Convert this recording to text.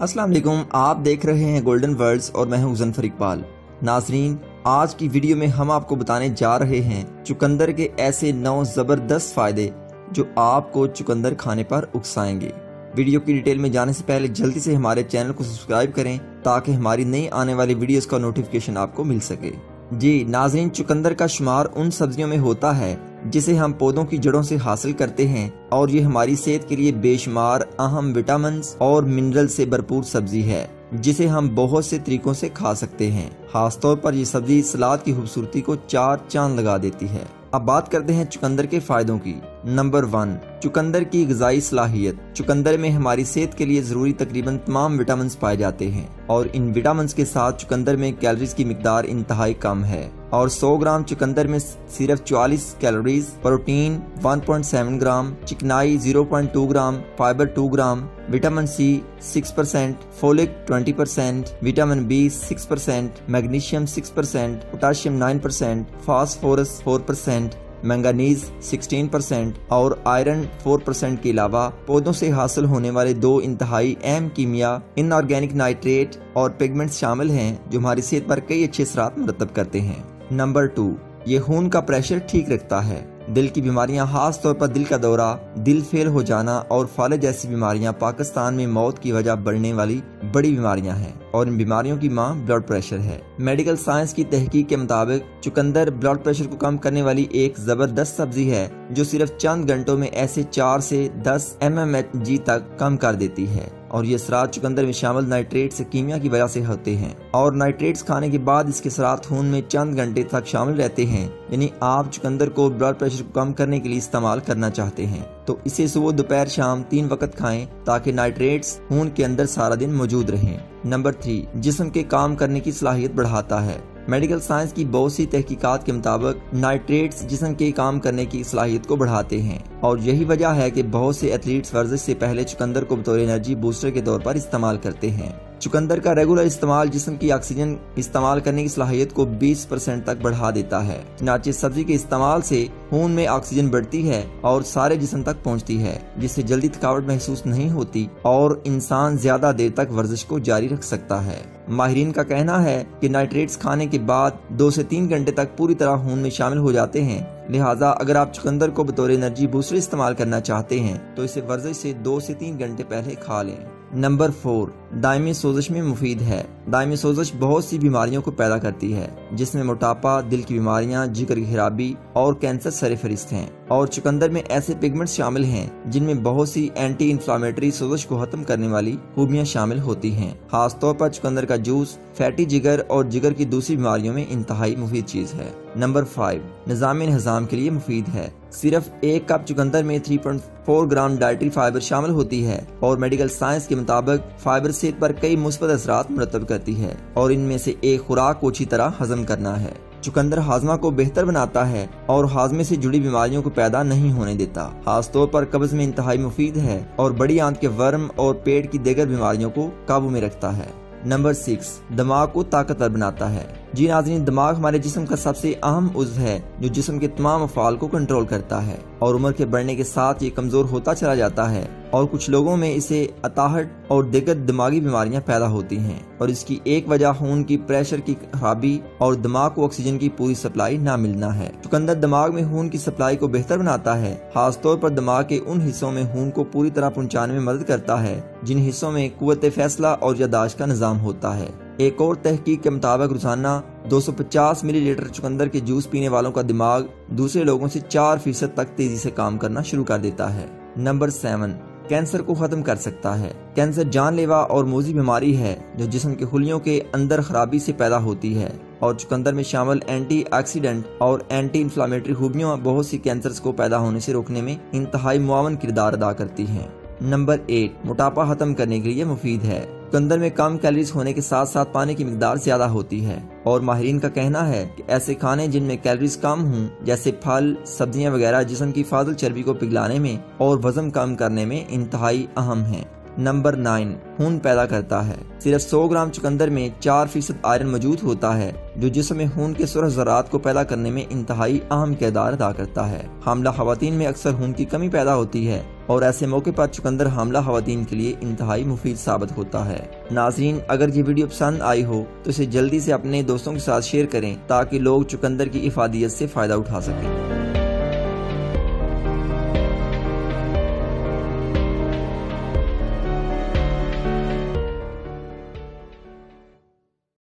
वालेकुम आप देख रहे हैं गोल्डन वर्ल्ड्स और मैं हूँ जनफर इकबाल। नाजरीन, आज की वीडियो में हम आपको बताने जा रहे हैं चुकंदर के ऐसे नौ ज़बरदस्त फ़ायदे जो आपको चुकंदर खाने पर उकसाएँगे। वीडियो की डिटेल में जाने से पहले जल्दी से हमारे चैनल को सब्सक्राइब करें ताकि हमारी नई आने वाली वीडियोस का नोटिफिकेशन आपको मिल सके। जी, नाजरीन, चुकंदर का शुमार उन सब्जियों में होता है जिसे हम पौधों की जड़ों से हासिल करते हैं, और ये हमारी सेहत के लिए बेशुमार, अहम विटामिन और मिनरल से भरपूर सब्ज़ी है, जिसे हम बहुत से तरीकों से खा सकते हैं। खासतौर पर यह सब्ज़ी सलाद की खूबसूरती को चार चाँद लगा देती है। अब बात करते हैं चुकंदर के फायदों की। नंबर वन चुकंदर की गजाई सलाहियत। चुकंदर में हमारी सेहत के लिए ज़रूरी तकरीबन तमाम विटामिन पाए जाते हैं और इन विटामिन के साथ चुकंदर में कैलोरीज की मिकदार इंतहाई कम है। और 100 ग्राम चुकंदर में सिर्फ़ 44 कैलोरीज प्रोटीन 1.7 ग्राम, चिकनाई 0.2 gram fibre 2 gram vitamin C 6 percent folic 20 percent vitamin B 6 percent magnesium 6 percent potassium 9 percent phosphorus 4 percent manganese 16 percent और आयरन 4 परसेंट के अलावा पौधों से हासिल होने वाले दो इंतहाई अहम कीमिया इनऑर्गेनिक नाइट्रेट और पिगमेंट्स शामिल हैं, जो हमारी सेहत पर कई अच्छे असरात मरतब करते हैं। नंबर टू ये खून का प्रेशर ठीक रखता है। दिल की बीमारियाँ खास तौर पर दिल का दौरा, दिल फेल हो जाना और फाले जैसी बीमारियाँ पाकिस्तान में मौत की वजह बढ़ने वाली बड़ी बीमारियाँ हैं। और इन बीमारियों की माँ ब्लड प्रेशर है। मेडिकल साइंस की तहकीक के मुताबिक, चुकंदर ब्लड प्रेशर को कम करने वाली एक ज़बरदस्त सब्ज़ी है, जो सिर्फ़ चंद घंटों में ऐसे चार से दस एम एम एच जी तक कम कर देती है। और ये असरात चुकंदर में शामिल नाइट्रेट से कीमिया की वजह से होते हैं। और नाइट्रेट्स खाने के बाद इसके असरात खून में चंद घंटे तक शामिल रहते हैं, यानी आप चुकंदर को ब्लड प्रेशर को कम करने के लिए इस्तेमाल करना चाहते हैं। तो इसे सुबह दोपहर शाम तीन वक्त खाएँ ताकि नाइट्रेट्स खून के अंदर सारा दिन मौजूद रहें। नंबर थ्री जिसम के काम करने की सलाहियत बढ़ाता है। मेडिकल साइंस की बहुत सी तहकीकात के मुताबिक नाइट्रेट्स जिसम के काम करने की सलाहियत को बढ़ाते हैं। और यही वजह है कि बहुत से एथलीट्स वर्जिश से पहले चुकंदर को बतौर एनर्जी बूस्टर के तौर पर इस्तेमाल करते हैं। चुकंदर का रेगुलर इस्तेमाल जिसम की ऑक्सीजन इस्तेमाल करने की सलाहियत को 20 परसेंट तक बढ़ा देता है। नाचे सब्ज़ी के इस्तेमाल से खून में ऑक्सीजन बढ़ती है और सारे जिसम तक पहुँचती है, जिससे जल्दी थकावट महसूस नहीं होती और इंसान ज़्यादा देर तक वर्जिश को जारी रख सकता है। माहरीन का कहना है कि नाइट्रेट्स खाने के बाद दो से तीन घंटे तक पूरी तरह खून में शामिल हो जाते हैं। लिहाजा अगर आप चुकंदर को बतौर एनर्जी बूस्टर इस्तेमाल करना चाहते हैं तो इसे वर्जिश से दो से तीन घंटे पहले खा लें। नंबर फोर, दायमी सोजिश में मुफीद है। दायमी सोजिश बहुत सी बीमारियों को पैदा करती है, जिसमें मोटापा, दिल की बीमारियाँ, जिगर की खराबी और कैंसर सरे फहरिस्त हैं। और चुकंदर में ऐसे पिगमेंट शामिल हैं, जिनमें बहुत सी एंटी इंफ्लामेटरी सोजिश को खत्म करने वाली खूबियाँ शामिल होती हैं। खासतौर पर चुकंदर का जूस फैटी जिगर और जिगर की दूसरी बीमारियों में इंतहाई मुफीद चीज़ है। नंबर फाइव निज़ाम हजाम के लिए मुफीद है। सिर्फ़ एक कप चुकंदर में 3.4 ग्राम डाइटरी फाइबर शामिल होती है और मेडिकल साइंस के मुताबिक फाइबर सेहत पर कई मुस्बत असरात मुरतब करती है और इनमें से एक खुराक को अच्छी तरह हजम करना है। चुकंदर हाजमा को बेहतर बनाता है और हाजमे से जुड़ी बीमारियों को पैदा नहीं होने देता। खास तौर पर कब्ज में इंतहाई मुफीद है और बड़ी आंत के वर्म और पेट की देगर बीमारियों को काबू में रखता है। नंबर सिक्स, दिमाग को ताकतवर बनाता है। जी नाजरीन, दिमाग हमारे जिसम का सबसे अहम उज्व है, जो जिसम के तमाम अफाल को कंट्रोल करता है और उम्र के बढ़ने के साथ ये कमज़ोर होता चला जाता है और कुछ लोगों में इसे अताहट और दिग्गत दिमागी बीमारियाँ पैदा होती हैं और इसकी एक वजह खून की प्रेशर की खराबी और दिमाग को ऑक्सीजन की पूरी सप्लाई ना मिलना है। चुकंदर दिमाग में खून की सप्लाई को बेहतर बनाता है, खासतौर पर दिमाग के उन हिस्सों में खून को पूरी तरह पहुँचाने में मदद करता है, जिन हिस्सों में कुत फैसला और यादाश्त का निज़ाम होता है। एक और तहकीक के मुताबिक रोज़ाना 250 मिलीलीटर चुकंदर के जूस पीने वालों का दिमाग दूसरे लोगों से चार फ़ीसद तक तेज़ी से काम करना शुरू कर देता है। नंबर सेवन, कैंसर को खत्म कर सकता है। कैंसर जानलेवा और मोजी बीमारी है जो जिसम के खुलियों के अंदर खराबी से पैदा होती है और चुकंदर में शामिल एंटी ऑक्सीडेंट और एंटी इंफ्लामेटरी खूबियों बहुत सी कैंसर को पैदा होने से रोकने में इंतहाई मुआवन किरदार अदा करती हैं। नंबर एट, मोटापा खत्म करने के लिए मुफीद है। चुकंदर में कम कैलोरीज होने के साथ साथ पानी की मकदार ज़्यादा होती है। और माहरीन का कहना है कि ऐसे खाने जिनमें कैलोरीज कम हों, जैसे फल, सब्ज़ियाँ वगैरह जिसम की फाजल चर्बी को पिघलाने में और वज़न कम करने में इंतहाई अहम हैं। नंबर नाइन, खून पैदा करता है। सिर्फ़ 100 ग्राम चुकंदर में चार फ़ीसद आयरन मौजूद होता है, जो जिसम खून के सुरह जरात को पैदा करने में इंतहाई अहम किरदार अदा करता है। हमला खातन में अक्सर खून की कमी पैदा होती है, और ऐसे मौके पर चुकंदर हमला खातन के लिए इंतहाई मुफीद साबित होता है। नाजरीन, अगर ये वीडियो पसंद आई हो तो इसे जल्दी से अपने दोस्तों के साथ शेयर करें, ताकि लोग चुकंदर की इफादियत से फ़ायदा उठा सकें।